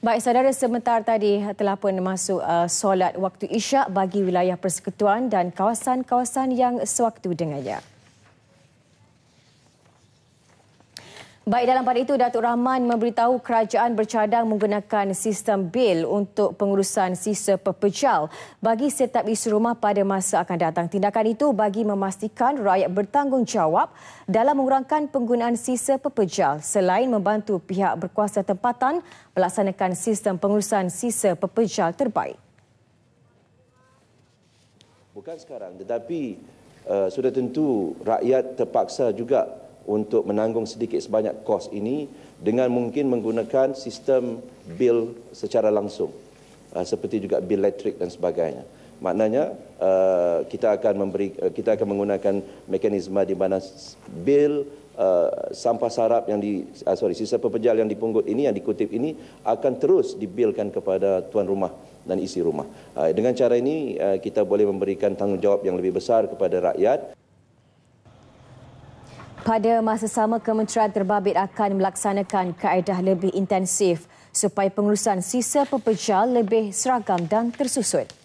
Baik, saudara sebentar tadi telah pun masuk uh, solat waktu isyak bagi wilayah persekutuan dan kawasan-kawasan yang sewaktu dengannya. Baik dalam pada itu Datuk Rahman memberitahu kerajaan bercadang menggunakan sistem bil untuk pengurusan sisa pepejal bagi setap isu rumah pada masa akan datang. Tindakan itu bagi memastikan rakyat bertanggungjawab dalam mengurangkan penggunaan sisa pepejal selain membantu pihak berkuasa tempatan melaksanakan sistem pengurusan sisa pepejal terbaik. Bukan sekarang tetapi uh, sudah tentu rakyat terpaksa juga untuk menanggung sedikit sebanyak kos ini dengan mungkin menggunakan sistem bil secara langsung uh, seperti juga bil elektrik dan sebagainya. Maknanya uh, kita akan memberi uh, kita akan menggunakan mekanisme di mana bil sampah sarap yang di sorry sisa pepejal yang dipungut ini yang dikutip ini akan terus dibilkan kepada tuan rumah dan isi rumah. dengan cara ini kita boleh memberikan tanggungjawab yang lebih besar kepada rakyat. Pada masa sama, Kementerian Terbabit akan melaksanakan kaedah lebih intensif supaya pengurusan sisa pepejal lebih seragam dan tersusun.